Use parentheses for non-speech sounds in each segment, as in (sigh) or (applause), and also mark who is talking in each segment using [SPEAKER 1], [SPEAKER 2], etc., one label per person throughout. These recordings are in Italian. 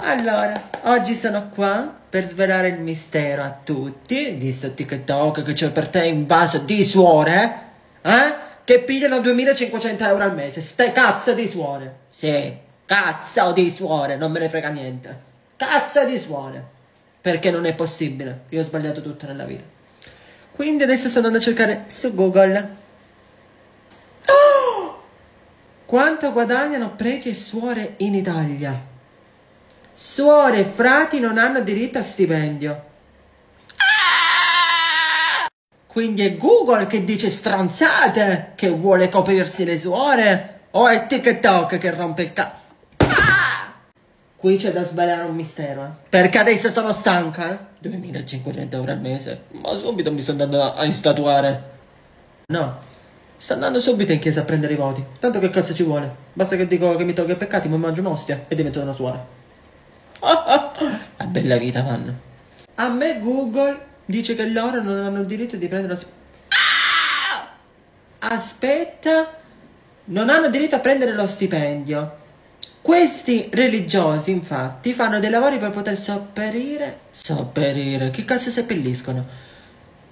[SPEAKER 1] Allora, oggi sono qua per svelare il mistero a tutti di sto TikTok che c'è per te in vaso di suore, eh? Che pigliano 2500 euro al mese, ste cazzo di suore. Sì, cazzo di suore, non me ne frega niente. Cazzo di suore. Perché non è possibile, io ho sbagliato tutto nella vita. Quindi adesso sto andando a cercare su Google. Oh! Quanto guadagnano preti e suore in Italia? Suore e frati non hanno diritto a stipendio. Quindi è Google che dice stronzate, che vuole coprirsi le suore? O è TikTok che rompe il cazzo? Qui c'è da svelare un mistero, eh. Perché adesso sono stanca, eh. 2500 euro al mese. Ma subito mi sto andando a instatuare. No. Sto andando subito in chiesa a prendere i voti. Tanto che cazzo ci vuole? Basta che dico che mi tolgo i peccati, mi mangio un'ostia e divento una suora. (laughs) La bella vita vanno. A me Google dice che loro non hanno il diritto di prendere lo stipendio. Aspetta, non hanno diritto a prendere lo stipendio. Questi religiosi, infatti, fanno dei lavori per poter sopperire. Sopperire? Che cazzo seppelliscono?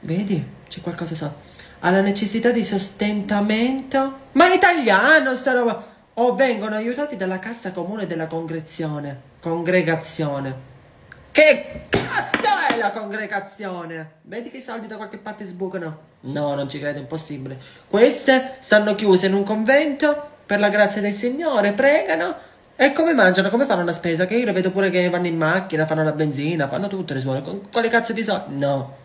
[SPEAKER 1] Vedi? C'è qualcosa so. Alla necessità di sostentamento. Ma è italiano sta roba! O vengono aiutati dalla cassa comune della congregazione. Congregazione. Che cazzo è la congregazione? Vedi che i soldi da qualche parte sbucano? No, non ci credo, è impossibile. Queste stanno chiuse in un convento per la grazia del Signore, pregano e come mangiano? Come fanno la spesa? Che io le vedo pure che vanno in macchina, fanno la benzina, fanno tutte le suore. Con quale cazzo di soldi? No.